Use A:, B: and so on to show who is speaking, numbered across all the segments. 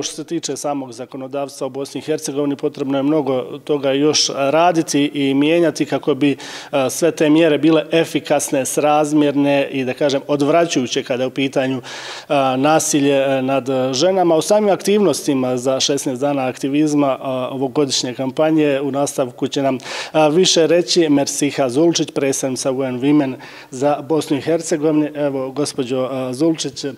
A: Što se tiče samog zakonodavstva u Bosni i Hercegovini, potrebno je mnogo toga još raditi i mijenjati kako bi sve te mjere bile efikasne, srazmjerne i, da kažem, odvraćujuće kada je u pitanju nasilje e, nad ženama. U samim aktivnostima za 16 dana aktivizma ovogodišnje kampanje u nastavku će nam više reći Mersiha Zulčić, predstavnica UN Women za Bosnu i Hercegovini. Evo, gospođo Zulčić, e,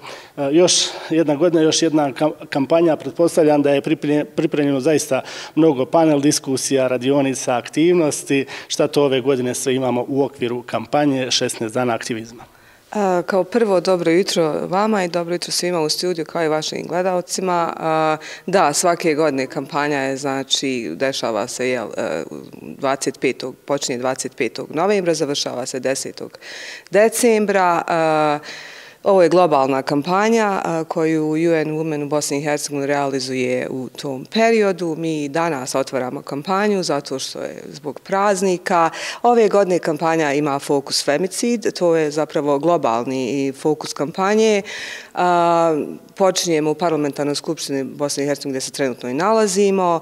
A: još jedna godina, još jedna kampanja kampanja, pretpostavljam da je pripremljeno zaista mnogo panel diskusija, radionica, aktivnosti. Šta to ove godine sve imamo u okviru kampanje 16 dana aktivizma?
B: E, kao prvo, dobro jutro vama i dobro jutro svima u studiju kao i vašim gledalcima. E, da, svake godine kampanja je, znači, dešava se, jel, e, 25. počinje 25. novembra, završava se 10. decembra. Ovo je globalna kampanja koju UN Women u Bosni i Hercegovini realizuje u tom periodu. Mi danas otvaramo kampanju zato što je zbog praznika. Ove godine kampanja ima fokus femicid, to je zapravo globalni fokus kampanje. Počinjemo u parlamentarnoj skupštini Bosne i Hercegovine gdje se trenutno i nalazimo.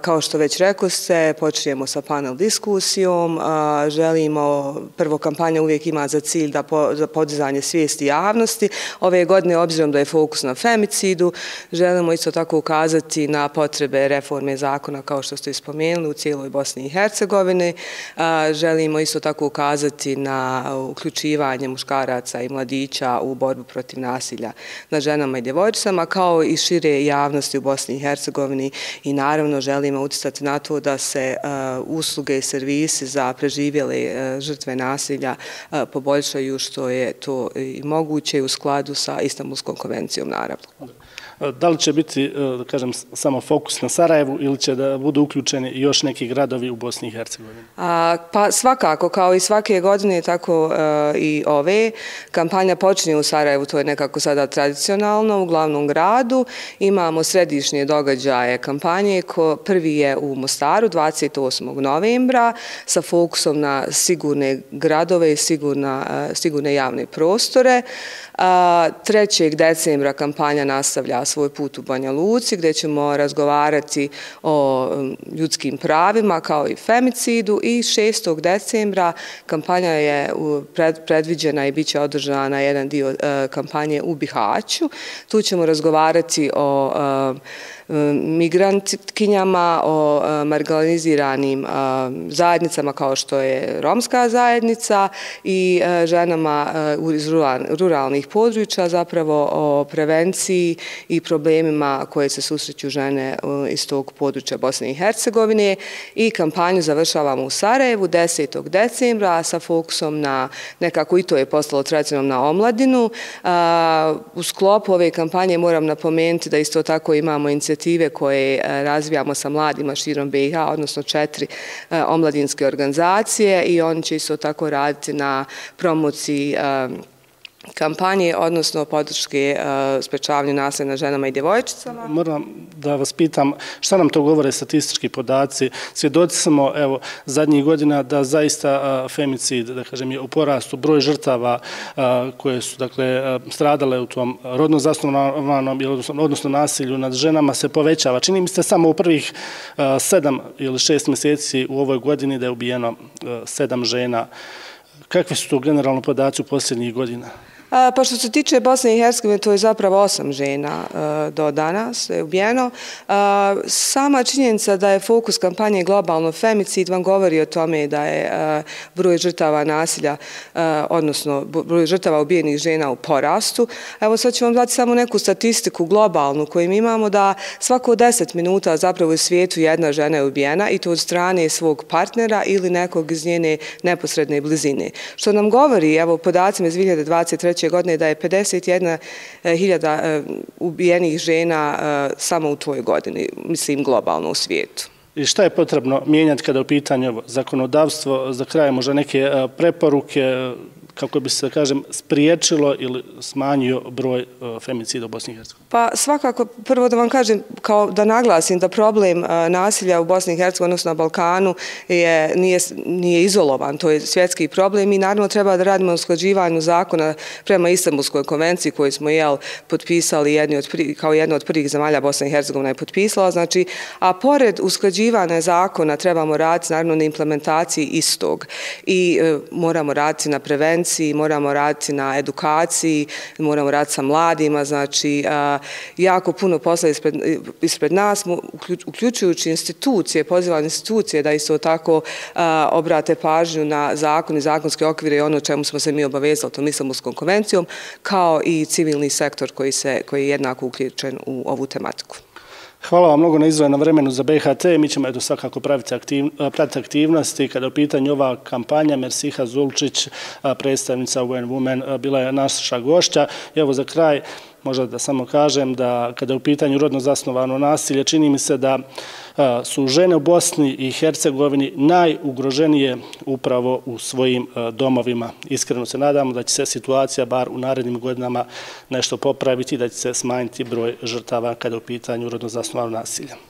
B: Kao što već rekao ste, počinjemo sa panel diskusijom. Želimo, prvo kampanja uvijek ima za cilj da podizanje svijesti javnosti javnosti. Ove godine, obzirom da je fokus na femicidu, želimo isto tako ukazati na potrebe reforme zakona kao što ste ispomenuli u cijeloj Bosni i Hercegovini. Želimo isto tako ukazati na uključivanje muškaraca i mladića u borbu protiv nasilja na ženama i djevojčicama, kao i šire javnosti u Bosni i Hercegovini i naravno želimo utistati na to da se usluge i servisi za preživjele žrtve nasilja poboljšaju što je to i moguće u skladu sa Istanbulskom konvencijom naravno.
A: Da li će biti, e, da kažem, samo fokus na Sarajevu ili će da budu uključeni još neki gradovi u Bosni i Hercegovini?
B: A, Pa svakako, kao i svake godine, tako e, i ove. Kampanja počinje u Sarajevu, to je nekako sada tradicionalno, u glavnom gradu. Imamo središnje događaje kampanje, ko prvi je u Mostaru 28. novembra sa fokusom na sigurne gradove i e, sigurne javne prostore. 3. decembra kampanja nastavlja svoj put u Banja Luci gdje ćemo razgovarati o ljudskim pravima kao i femicidu i 6. decembra kampanja je predviđena i bit će održana jedan dio e, kampanje u Bihaću. Tu ćemo razgovarati o e, migrantkinjama, o e, marginaliziranim e, zajednicama kao što je romska zajednica i e, ženama iz ruralnih područja, zapravo o prevenciji i problemima koje se susreću žene iz tog područja Bosne i Hercegovine. I kampanju završavamo u Sarajevu 10. decembra sa fokusom na nekako i to je postalo tradicionalno na omladinu. U sklopu ove kampanje moram napomenuti da isto tako imamo inicijativu inicijative koje e, razvijamo sa mladima širom BiH, odnosno četiri e, omladinske organizacije i oni će isto tako raditi na promociji e, kampanje, odnosno podrške uh, sprečavanju nasilja na ženama i djevojčicama.
A: Moram da vas pitam šta nam to govore statistički podaci. Svjedoci smo evo, zadnjih godina da zaista uh, femicid, da kažem, je u porastu broj žrtava uh, koje su dakle, stradale u tom rodno zasnovanom odnosno, odnosno nasilju nad ženama se povećava. Čini mi se samo u prvih sedam ili šest mjeseci u ovoj godini da je ubijeno sedam žena. Kakve su to generalno podaci u posljednjih godina?
B: Pa što se tiče Bosne i Hercegovine, to je zapravo osam žena do danas je ubijeno. Sama činjenica da je fokus kampanje globalno femicid vam govori o tome da je broj žrtava nasilja, odnosno broj žrtava ubijenih žena u porastu. Evo sad ću vam dati samo neku statistiku globalnu koju imamo da svako deset minuta zapravo u svijetu jedna žena je ubijena i to od strane svog partnera ili nekog iz njene neposredne blizine. Što nam govori, evo podacima iz 2023 godine da je 51.000 e, e, ubijenih žena e, samo u tvojoj godini, mislim globalno u svijetu.
A: I šta je potrebno mijenjati kada je u pitanju zakonodavstvo? Za kraj možda neke preporuke kako bi se, kažem, spriječilo ili smanjio broj e, femicida u Bosni i Hercegovini?
B: Pa svakako, prvo da vam kažem, kao da naglasim da problem e, nasilja u Bosni i Hercegovini, odnosno na Balkanu, je, nije, nije izolovan, to je svjetski problem i naravno treba da radimo usklađivanju zakona prema Istanbulskoj konvenciji koju smo jel, potpisali jedni od, kao jedna od prvih zemalja Bosna i Hercegovina je potpisala. Znači, a pored usklađivanja zakona trebamo raditi naravno na implementaciji istog i e, moramo raditi na prevenciji, moramo raditi na edukaciji, moramo raditi sa mladima, znači jako puno posla ispred, ispred nas, uključujući institucije, pozivane institucije da isto tako obrate pažnju na zakon i zakonske okvire i ono čemu smo se mi obavezali tom Istanbulskom konvencijom, kao i civilni sektor koji, se, koji je jednako uključen u ovu tematiku.
A: Hvala vam mnogo na izvojenom vremenu za BHT. Mi ćemo eto svakako praviti aktiv, pratiti aktivnosti. Kada je u pitanju ova kampanja, Mersiha Zulčić, predstavnica UN Women, bila je naša gošća. Evo za kraj, možda da samo kažem da kada je u pitanju rodno zasnovano nasilje, čini mi se da su žene u Bosni i Hercegovini najugroženije upravo u svojim domovima. Iskreno se nadamo da će se situacija bar u narednim godinama nešto popraviti i da će se smanjiti broj žrtava kada je u pitanju rodno zasnovano nasilje.